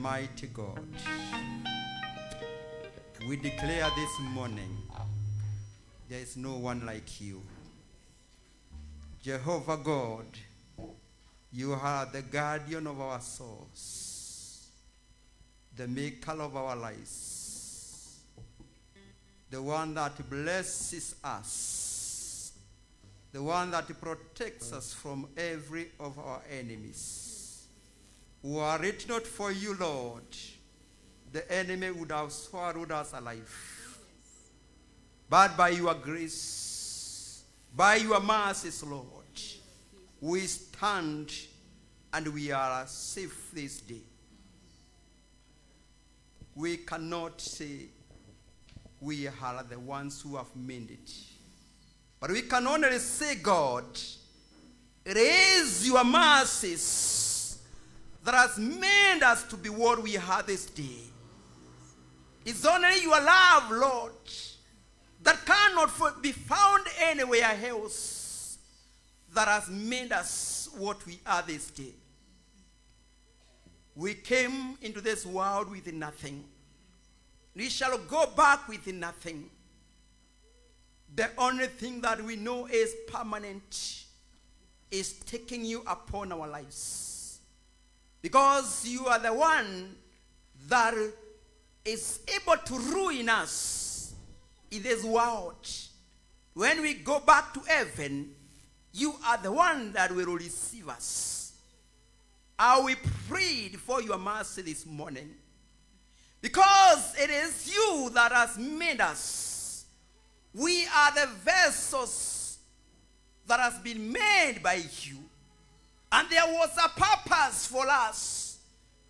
mighty God. We declare this morning there is no one like you. Jehovah God, you are the guardian of our souls, the maker of our lives, the one that blesses us, the one that protects us from every of our enemies. Were it not for you, Lord, the enemy would have swallowed us alive. But by your grace, by your mercies, Lord, we stand and we are safe this day. We cannot say we are the ones who have made it. But we can only say, God, raise your mercies that has made us to be what we are this day. It's only your love, Lord, that cannot be found anywhere else that has made us what we are this day. We came into this world with nothing. We shall go back with nothing. The only thing that we know is permanent is taking you upon our lives. Because you are the one that is able to ruin us in this world. When we go back to heaven, you are the one that will receive us. How we prayed for your mercy this morning. Because it is you that has made us. We are the vessels that has been made by you. And there was a purpose for us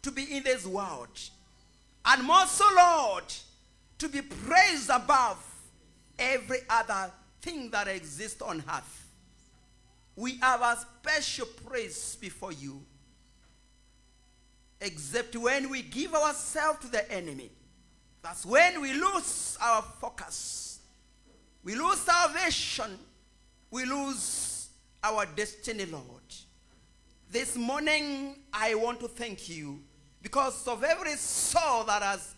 to be in this world. And more so, Lord, to be praised above every other thing that exists on earth. We have a special praise before you. Except when we give ourselves to the enemy. That's when we lose our focus. We lose vision. We lose our destiny, Lord. This morning, I want to thank you because of every soul that has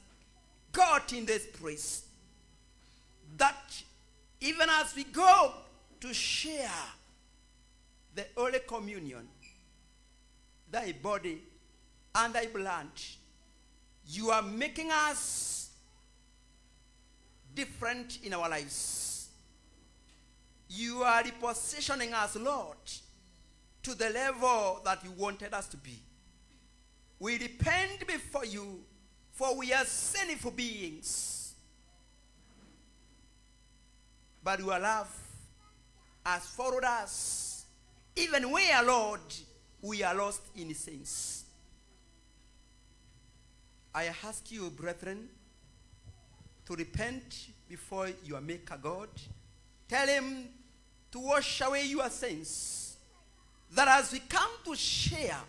got in this place. That even as we go to share the Holy Communion, thy body and thy blood, you are making us different in our lives. You are repositioning us, Lord, to the level that you wanted us to be. We repent before you, for we are sinful beings. But your love has followed us, even where, Lord, we are lost in sins. I ask you, brethren, to repent before your Maker God. Tell Him to wash away your sins. That as we come to share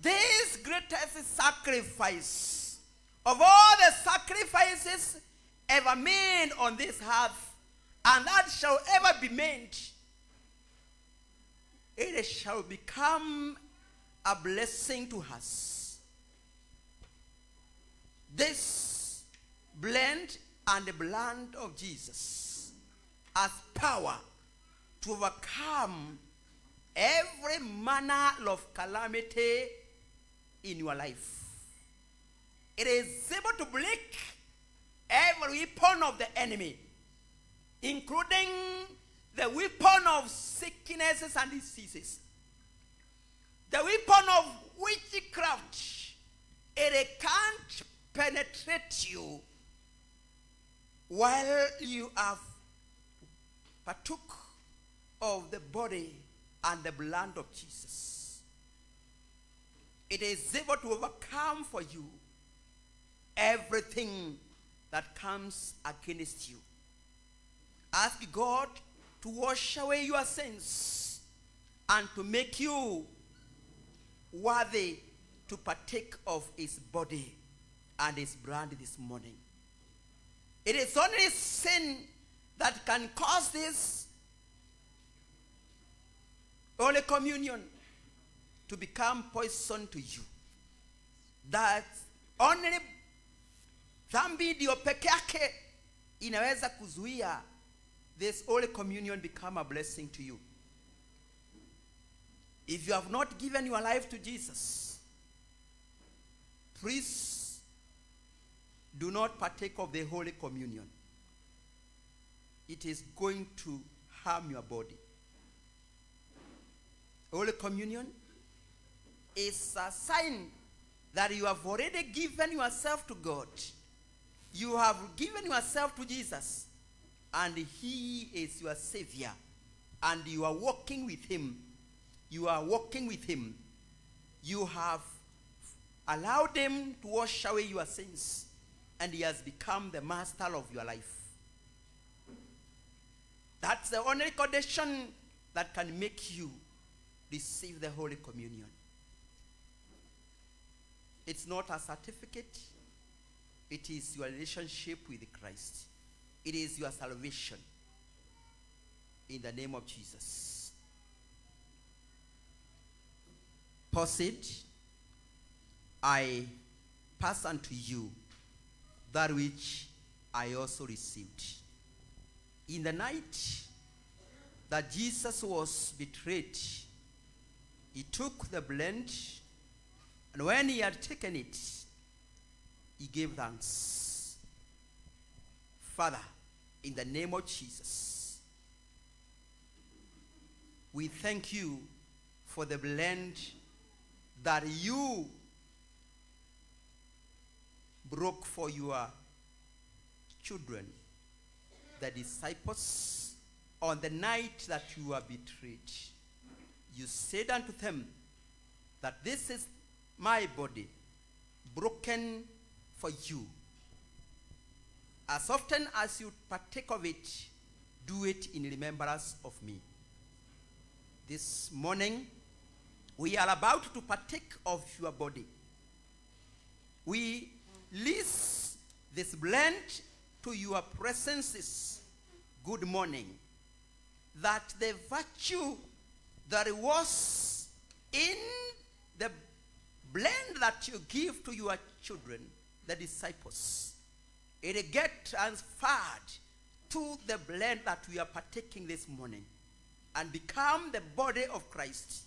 this greatest sacrifice of all the sacrifices ever made on this earth, and that shall ever be made, it shall become a blessing to us. This blend and the blood of Jesus has power to overcome every manner of calamity in your life. It is able to break every weapon of the enemy, including the weapon of sicknesses and diseases, the weapon of witchcraft. It can't penetrate you while you have partook of the body and the blood of Jesus. It is able to overcome for you everything that comes against you. Ask God to wash away your sins and to make you worthy to partake of his body and his blood this morning. It is only sin that can cause this Holy Communion to become poison to you. That only dhambi ndio peke yake inaweza kuzuia this Holy Communion become a blessing to you. If you have not given your life to Jesus, please do not partake of the Holy Communion. It is going to harm your body. Holy Communion is a sign that you have already given yourself to God. You have given yourself to Jesus, and He is your Savior, and you are walking with Him. You are walking with Him. You have allowed Him to wash away your sins, and He has become the master of your life. That's the only condition that can make you receive the Holy Communion. It's not a certificate, it is your relationship with Christ, it is your salvation. In the name of Jesus. Proceed. I pass unto you that which I also received. In the night that Jesus was betrayed, he took the blend, and when he had taken it, he gave thanks. Father, in the name of Jesus, we thank you for the blend that you broke for your children, the disciples, on the night that you were betrayed. You said unto them that this is my body broken for you. As often as you partake of it, do it in remembrance of me. This morning, we are about to partake of your body. We lease this blend to your presences. Good morning. That the virtue that was in the blend that you give to your children, the disciples, it get transferred to the blend that we are partaking this morning and become the body of Christ.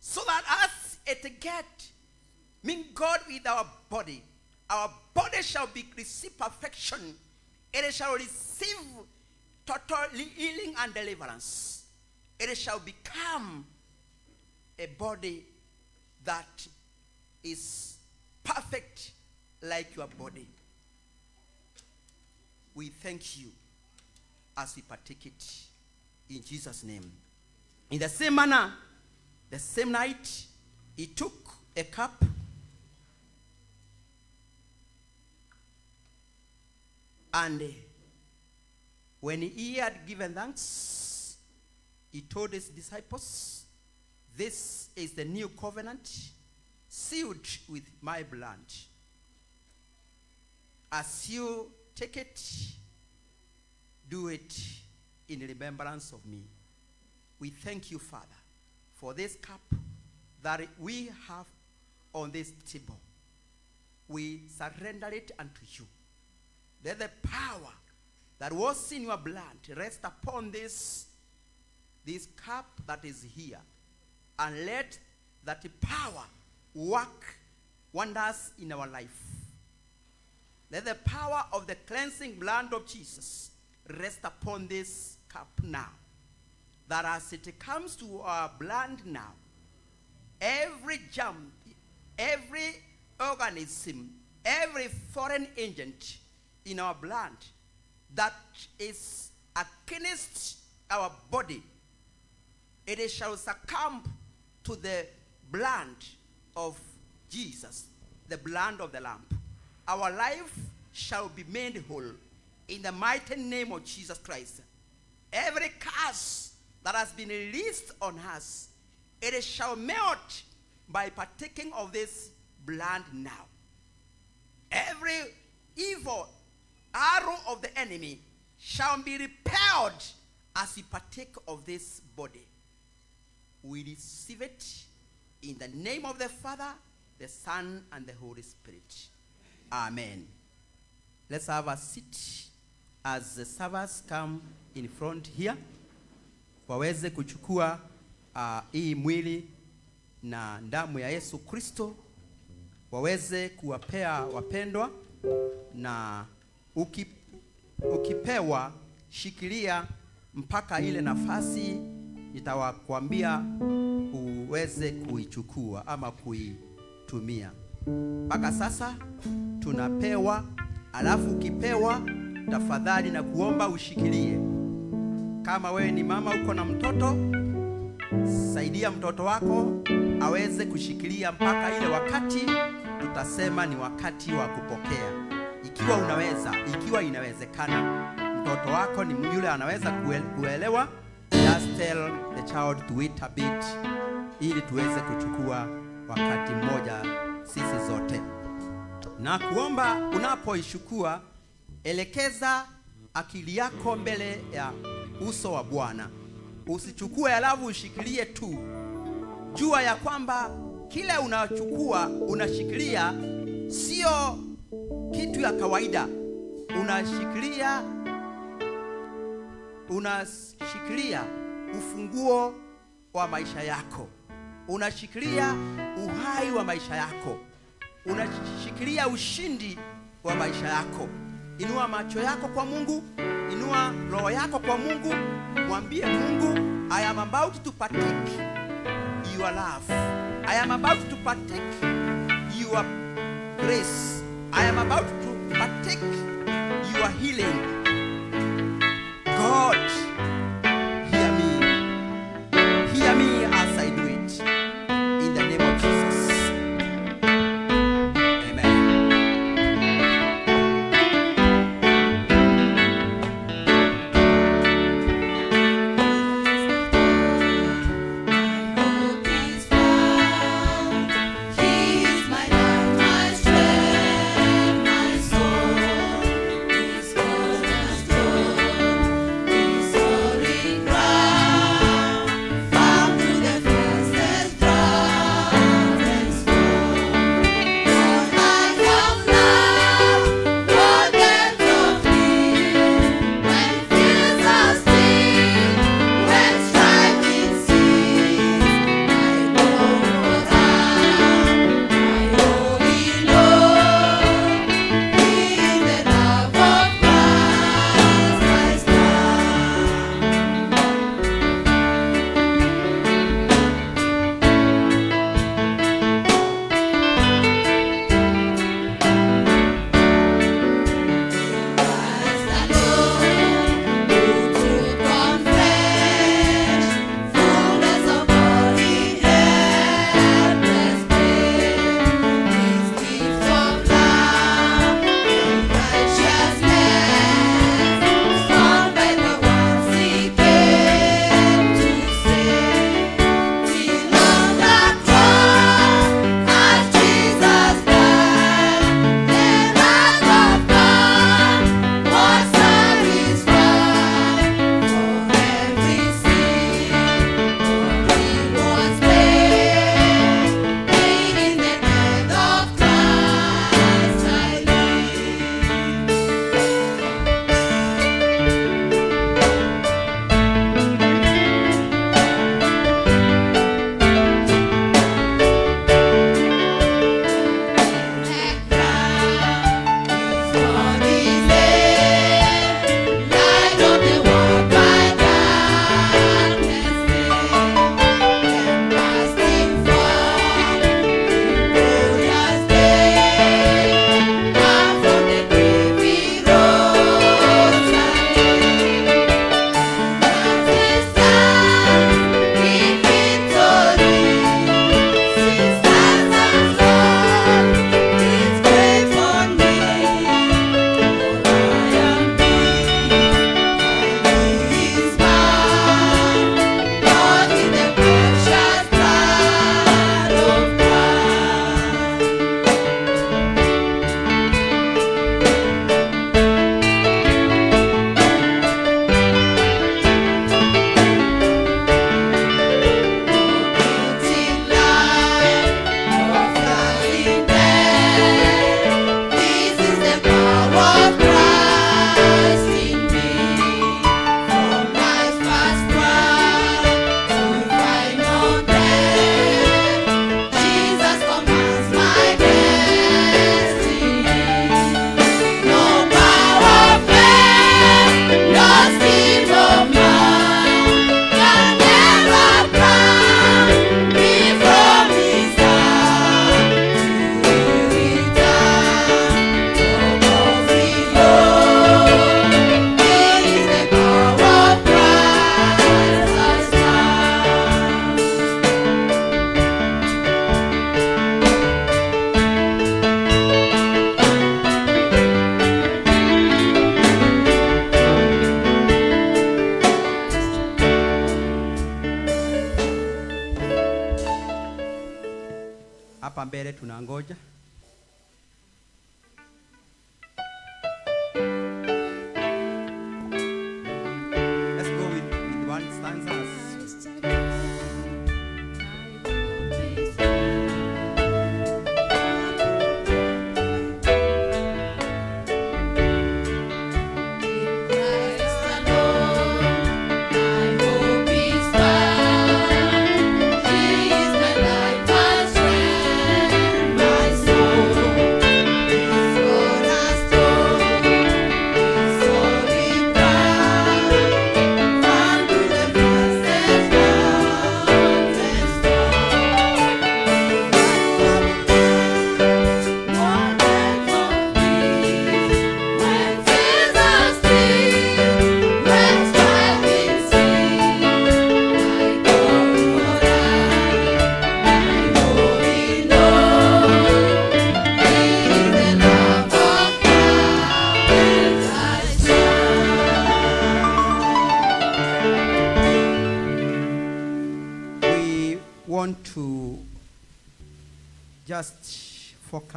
So that as it get mingled with our body, our body shall be receive perfection. It shall receive total healing and deliverance. It shall become a body that is perfect like your body. We thank you as we partake it in Jesus' name. In the same manner, the same night, he took a cup and when he had given thanks, he told his disciples, This is the new covenant sealed with my blood. As you take it, do it in remembrance of me. We thank you, Father, for this cup that we have on this table. We surrender it unto you. Let the power that was in your blood rest upon this, this cup that is here. And let that power work wonders in our life. Let the power of the cleansing blood of Jesus rest upon this cup now. That as it comes to our blood now, every germ, every organism, every foreign agent in our blood that is against our body, it shall succumb to the blood of Jesus, the blood of the Lamb. Our life shall be made whole in the mighty name of Jesus Christ. Every curse that has been released on us, it shall melt by partaking of this blood now. Every evil arrow of the enemy shall be repelled as we partake of this body. We receive it in the name of the Father, the Son, and the Holy Spirit. Amen. Let's have a seat as the servers come in front here waweze kuchukua uh, hii mwili na damu ya Yesu Kristo waweze kuwapea wapendwa na uki, ukipewa shikilia mpaka ile nafasi nitawakwambia uweze kuichukua ama kuitumia. Mpaka sasa tunapewa, alafu ukipewa, tafadhali na kuomba ushikilie. Kama wewe ni mama uko na mtoto, saidia mtoto wako aweze kushikilia mpaka ile wakati tutasema ni wakati wa kupokea. Ikiwa unaweza, ikiwa inawezekana, mtoto wako ni yule anaweza kue- kuelewa, just tell the child to wait a bit, ili tuweze kuchukua wakati mmoja sisi zote na kuomba unapoishukua, elekeza akili yako mbele ya uso wa Bwana. Usichukue alafu ushikilie tu. Jua ya kwamba kile unachukua unashikilia sio kitu ya kawaida, unashikilia unashikilia ufunguo wa maisha yako, unashikilia uhai wa maisha yako, unashikilia ushindi wa maisha yako. Inua macho yako kwa Mungu, inua roho yako kwa Mungu, mwambie Mungu, I am about to partake your love. I am about to partake your grace. I am about to partake your healing. God,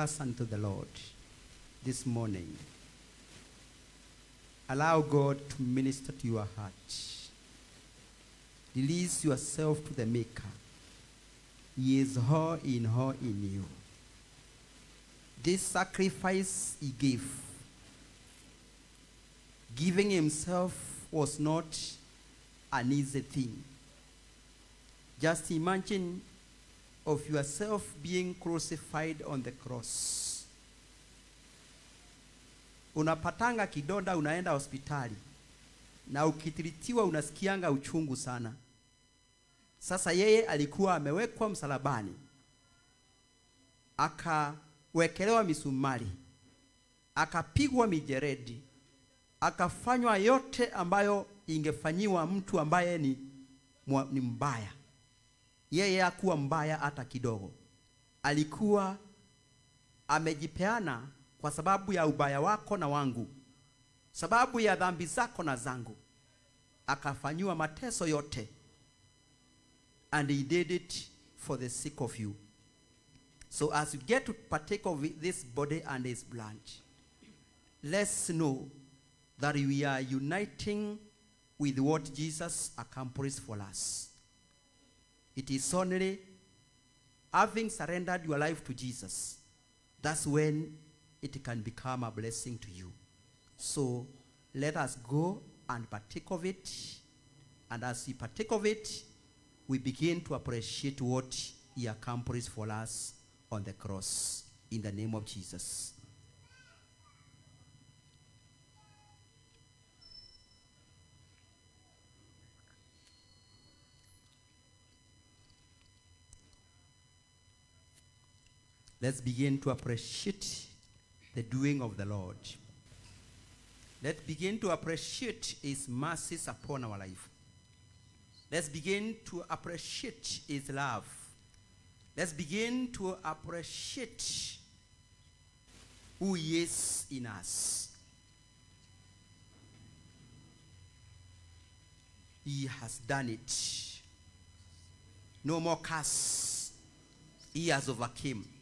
focus unto the Lord this morning. Allow God to minister to your heart. Release yourself to the Maker. He is all in all in you. This sacrifice he gave, giving himself was not an easy thing. Just imagine of yourself being crucified on the cross. Unapatanga kidonda, unaenda hospitali. Na ukitiritiwa unasikianga uchungu sana. Sasa yeye alikuwa amewekwa msalabani, akawekelewa misumari, akapigwa mijeredi, akafanywa yote ambayo ingefanyiwa mtu ambaye ni, ni mbaya yeye hakuwa mbaya hata kidogo. Alikuwa amejipeana kwa sababu ya ubaya wako na wangu, sababu ya dhambi zako na zangu, akafanyiwa mateso yote, and he did it for the sake of you. So as you get to partake of this body and his blood, let's know that we are uniting with what Jesus accomplished for us. It is only having surrendered your life to Jesus. That's when it can become a blessing to you. So let us go and partake of it. And as we partake of it, we begin to appreciate what He accomplished for us on the cross. In the name of Jesus. Let's begin to appreciate the doing of the Lord. Let's begin to appreciate His mercies upon our life. Let's begin to appreciate His love. Let's begin to appreciate who He is in us. He has done it. No more curse. He has overcome.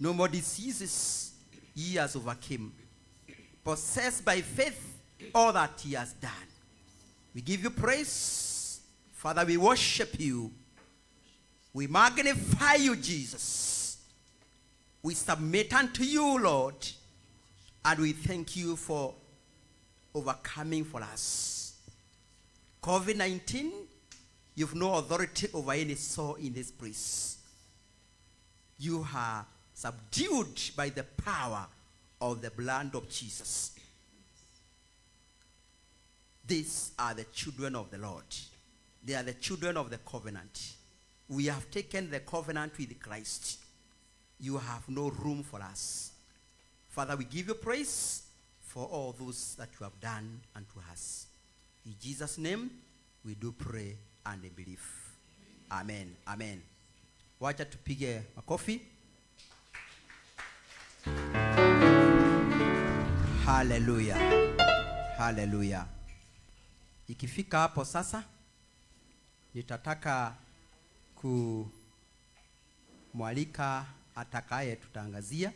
No more diseases. He has overcome. Possessed by faith, all that he has done. We give you praise. Father, we worship you. We magnify you, Jesus. We submit unto you, Lord. And we thank you for overcoming for us. COVID 19, you've no authority over any soul in this place. You are subdued by the power of the blood of Jesus. These are the children of the Lord. They are the children of the covenant. We have taken the covenant with Christ. You have no room for us. Father, we give you praise for all those that you have done unto us. In Jesus' name, we do pray and believe. Amen. Amen. Wacha tupige makofi. Haleluya. Haleluya. Ikifika hapo sasa nitataka kumwalika atakaye tutangazia